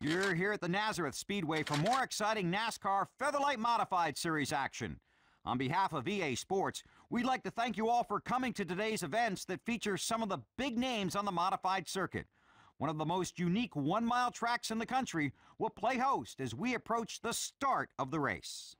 You're here at the Nazareth Speedway for more exciting NASCAR Featherlight Modified Series action. On behalf of EA Sports, we'd like to thank you all for coming to today's events that feature some of the big names on the modified circuit. One of the most unique one mile tracks in the country will play host as we approach the start of the race.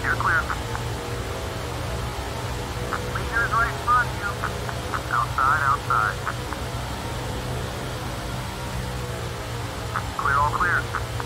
Clear. Leader's right front you. Outside, outside. Clear, all clear.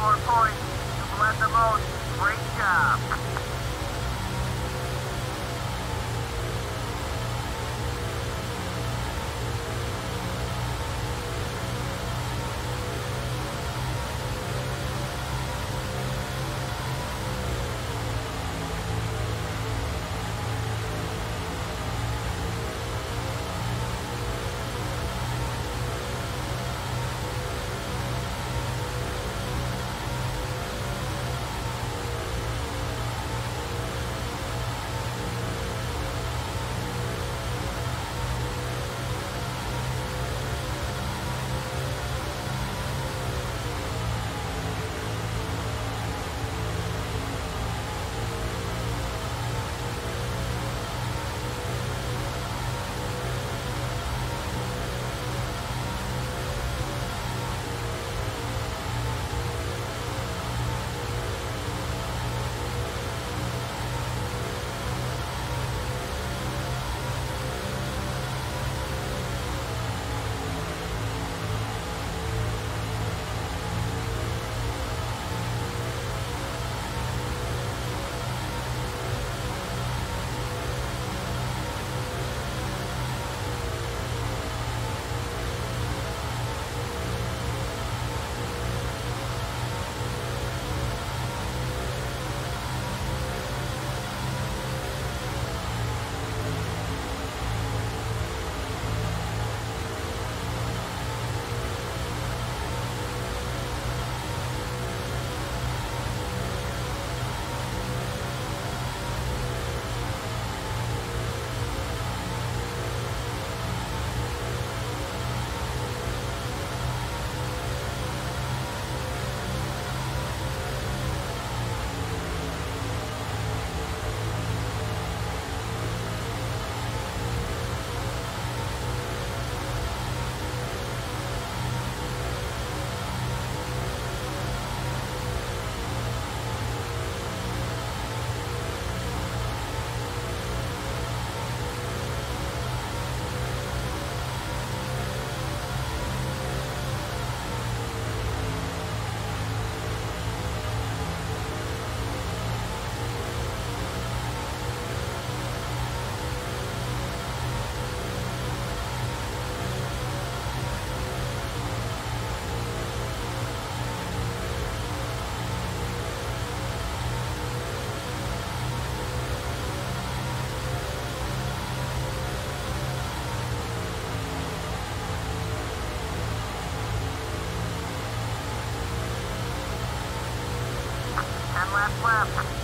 24 points. You led the most. Great job. left.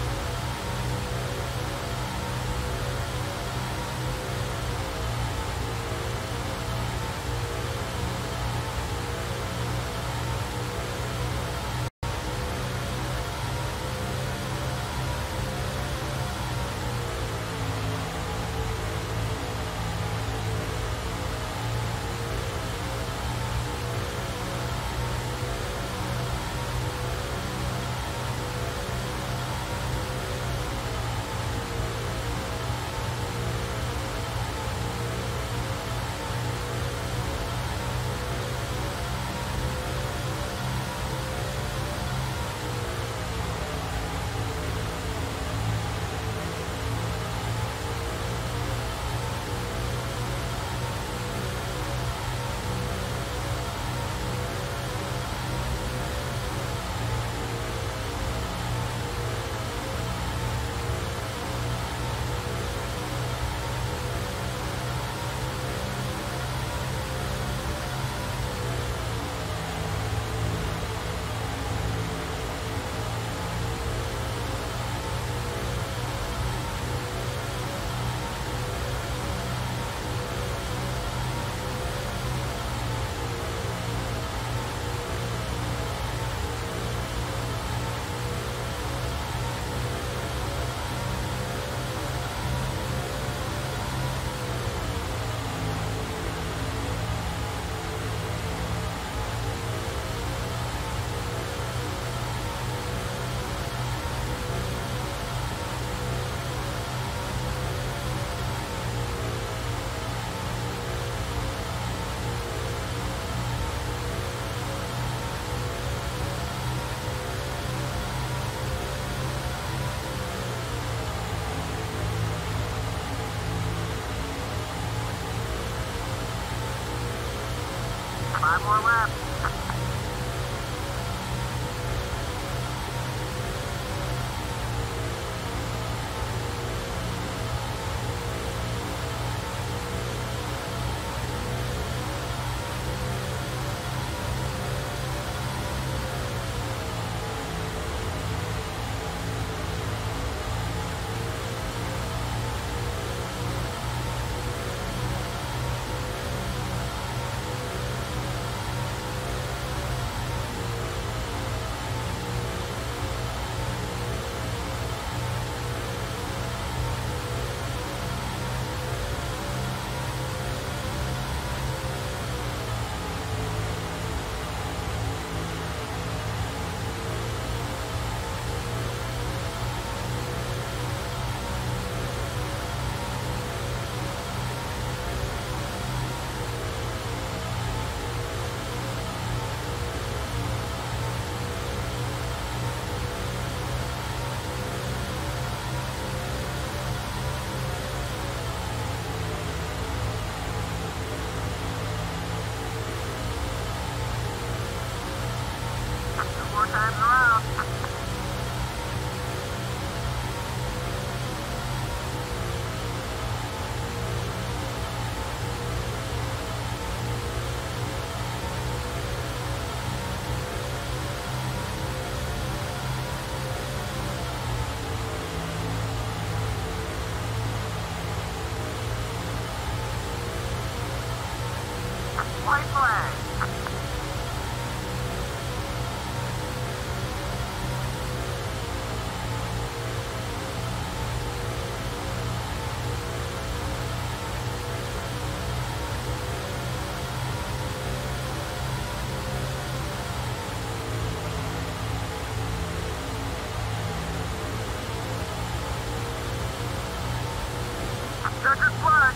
Checkered flag.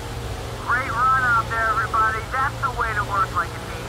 Great run out there, everybody. That's the way to work like a